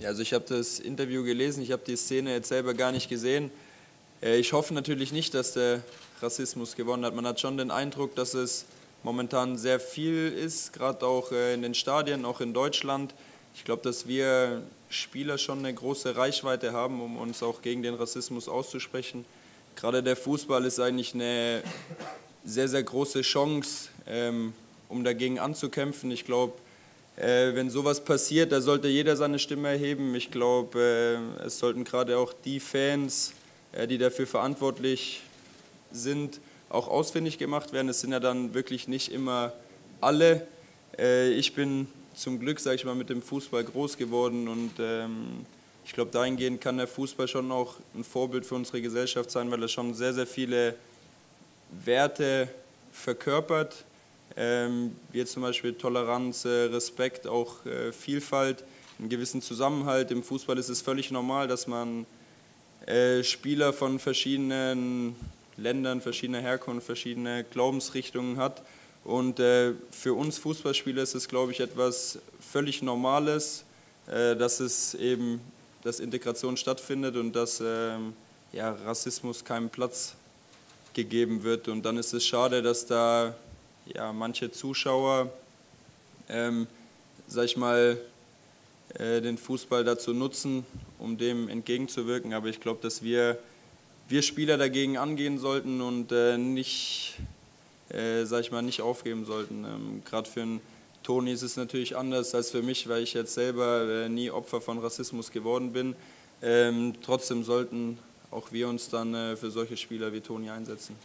Ja, also ich habe das Interview gelesen, ich habe die Szene jetzt selber gar nicht gesehen. Äh, ich hoffe natürlich nicht, dass der Rassismus gewonnen hat. Man hat schon den Eindruck, dass es momentan sehr viel ist, gerade auch äh, in den Stadien, auch in Deutschland. Ich glaube, dass wir Spieler schon eine große Reichweite haben, um uns auch gegen den Rassismus auszusprechen. Gerade der Fußball ist eigentlich eine sehr, sehr große Chance, ähm, um dagegen anzukämpfen. Ich glaube, äh, wenn sowas passiert, da sollte jeder seine Stimme erheben. Ich glaube, äh, es sollten gerade auch die Fans, äh, die dafür verantwortlich sind, auch ausfindig gemacht werden. Es sind ja dann wirklich nicht immer alle. Äh, ich bin zum Glück, sage ich mal, mit dem Fußball groß geworden und ähm, ich glaube, dahingehend kann der Fußball schon auch ein Vorbild für unsere Gesellschaft sein, weil er schon sehr, sehr viele Werte verkörpert, ähm, wie zum Beispiel Toleranz, äh, Respekt, auch äh, Vielfalt, einen gewissen Zusammenhalt. Im Fußball ist es völlig normal, dass man äh, Spieler von verschiedenen Ländern, verschiedener Herkunft, verschiedene Glaubensrichtungen hat. Und für uns Fußballspieler ist es, glaube ich, etwas völlig Normales, dass es eben, dass Integration stattfindet und dass ähm, ja, Rassismus keinen Platz gegeben wird. Und dann ist es schade, dass da ja, manche Zuschauer, ähm, sag ich mal, äh, den Fußball dazu nutzen, um dem entgegenzuwirken. Aber ich glaube, dass wir, wir Spieler dagegen angehen sollten und äh, nicht, äh, sag ich mal, nicht aufgeben sollten. Ähm, Gerade für einen Toni ist es natürlich anders als für mich, weil ich jetzt selber äh, nie Opfer von Rassismus geworden bin. Ähm, trotzdem sollten auch wir uns dann äh, für solche Spieler wie Toni einsetzen.